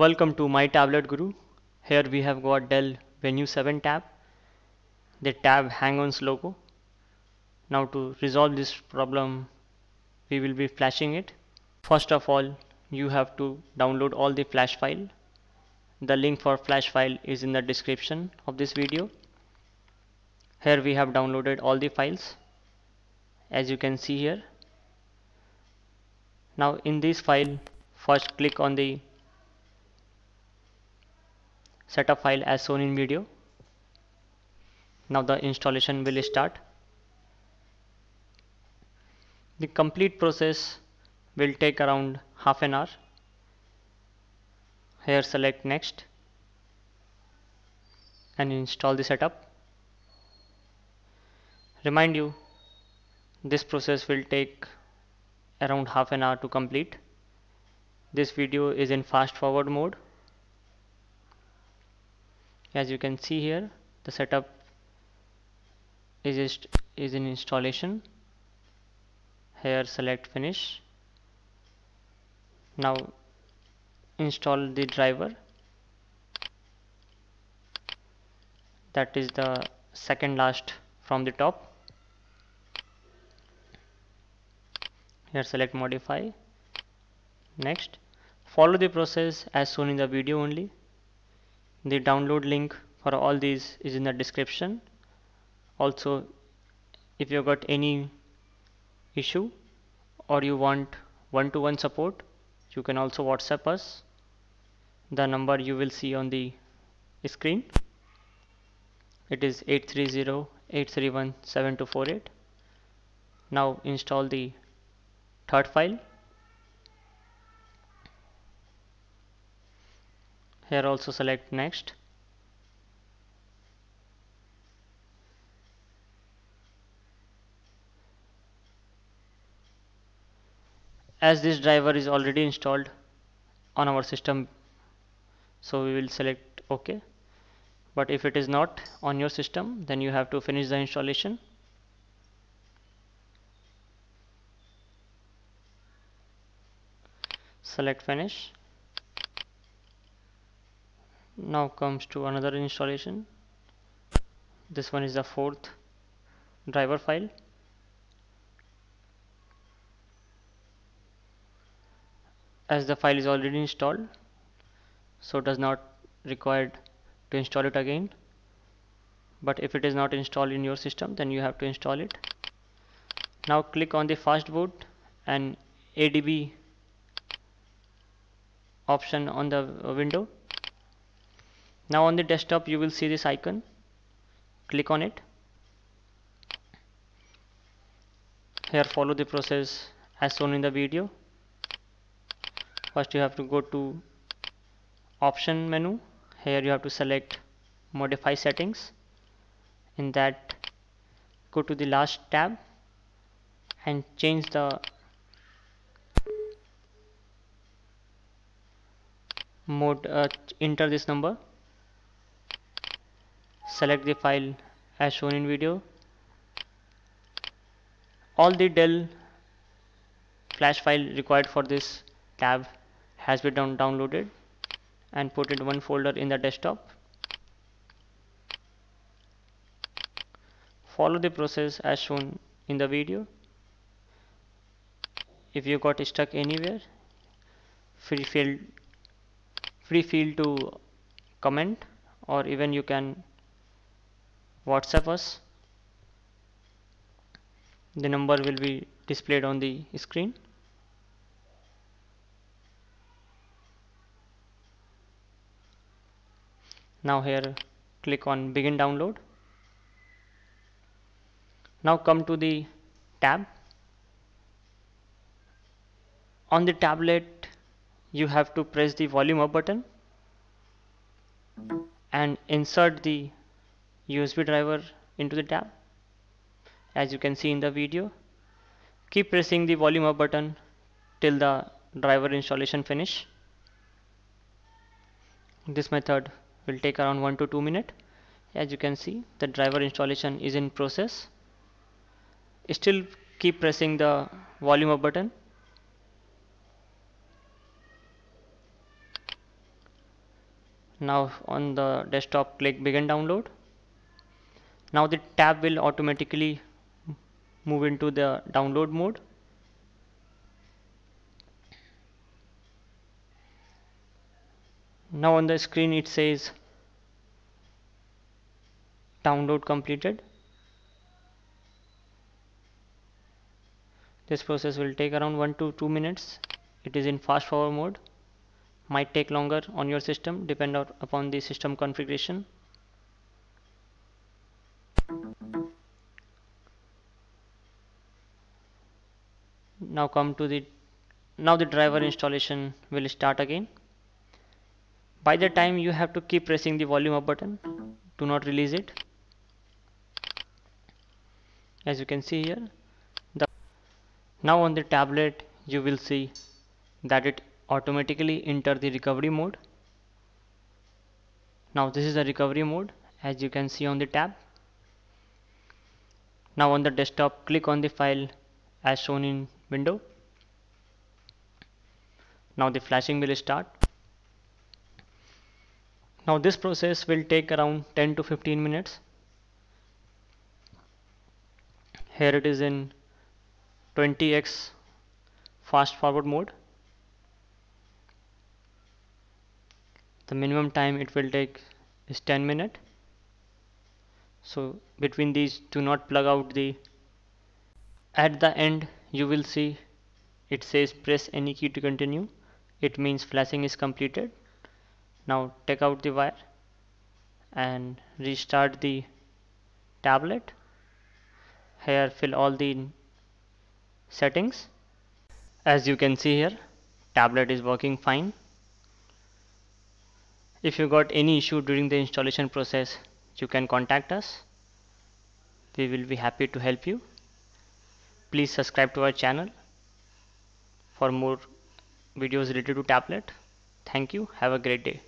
Welcome to my tablet guru. Here we have got Dell Venue 7 tab. The tab hang-ons logo. Now to resolve this problem we will be flashing it. First of all you have to download all the flash file. The link for flash file is in the description of this video. Here we have downloaded all the files as you can see here. Now in this file first click on the setup file as shown in video. Now the installation will start. The complete process will take around half an hour. Here select next and install the setup. Remind you this process will take around half an hour to complete. This video is in fast forward mode as you can see here the setup is is in installation. Here select finish. Now install the driver. That is the second last from the top. Here select modify. Next. Follow the process as shown in the video only the download link for all these is in the description. Also if you got any issue or you want one-to-one -one support you can also whatsapp us. The number you will see on the screen. It is 830-831-7248 now install the third file here also select next. As this driver is already installed on our system so we will select ok but if it is not on your system then you have to finish the installation. Select finish now comes to another installation. This one is the fourth driver file. As the file is already installed so does not required to install it again. But if it is not installed in your system then you have to install it. Now click on the fast boot and ADB option on the window now on the desktop you will see this icon. Click on it. Here follow the process as shown in the video. First you have to go to option menu. Here you have to select modify settings. In that go to the last tab and change the mode uh, enter this number select the file as shown in video. All the Dell flash file required for this tab has been down downloaded and put in one folder in the desktop. Follow the process as shown in the video. If you got stuck anywhere free feel free feel to comment or even you can whatsapp us. The number will be displayed on the screen. Now here click on begin download. Now come to the tab. On the tablet you have to press the volume up button and insert the USB driver into the tab. As you can see in the video keep pressing the volume up button till the driver installation finish. This method will take around 1 to 2 minutes as you can see the driver installation is in process. Still keep pressing the volume up button. Now on the desktop click begin download now the tab will automatically move into the download mode. Now on the screen it says download completed. This process will take around 1 to 2 minutes. It is in fast forward mode. Might take longer on your system depend upon the system configuration now come to the now the driver installation will start again. By the time you have to keep pressing the volume up button do not release it. As you can see here the now on the tablet you will see that it automatically enter the recovery mode. Now this is the recovery mode as you can see on the tab. Now on the desktop click on the file as shown in window. Now the flashing will start. Now this process will take around 10 to 15 minutes. Here it is in 20x fast forward mode. The minimum time it will take is 10 minute so between these do not plug out the at the end you will see. It says press any key to continue. It means flashing is completed. Now take out the wire and restart the tablet. Here fill all the settings. As you can see here tablet is working fine. If you got any issue during the installation process you can contact us. We will be happy to help you please subscribe to our channel for more videos related to tablet. Thank you. Have a great day